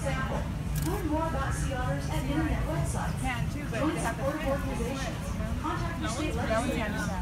example, learn more about sea otters at internet websites. Join support organizations. Contact your state legislature.